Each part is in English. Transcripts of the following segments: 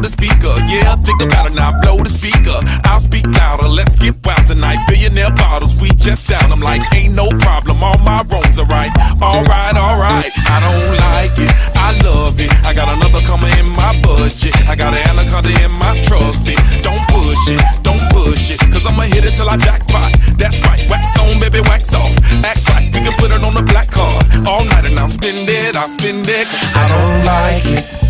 The speaker. Yeah, think about it now, blow the speaker. I'll speak louder, let's get wild tonight. Billionaire bottles, we just down. I'm like, ain't no problem, all my wrongs are right. Alright, alright, I don't like it, I love it. I got another coming in my budget. I got an anaconda in my trusty. Don't push it, don't push it, cause I'ma hit it till I jackpot. That's right, wax on, baby, wax off. Act right, we can put it on the black card. All night and I'll spend it, I'll spend it. Cause I don't like it.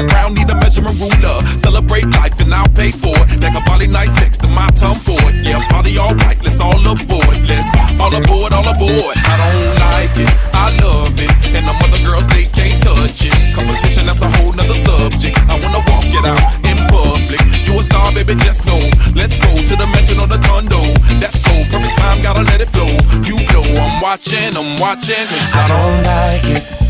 That round need a measuring ruler. Celebrate life and I'll pay for it. That body nice next to my tongue for it. Yeah, party alright, let's all aboard. Let's all aboard, all aboard. I don't like it, I love it. And the other girls, they can't touch it. Competition, that's a whole nother subject. I wanna walk it out in public. You a star, baby, just know. Let's go to the mansion or the condo. That's go, perfect time, gotta let it flow. You know I'm watching, I'm watching. 'cause I don't like it.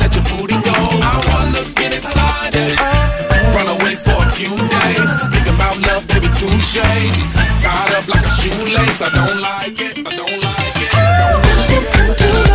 let your booty go. I wanna look get inside it. Run away for a few days. Think about love, baby, touche. Tied up like a shoelace. I don't like it. I don't like it. I don't like it.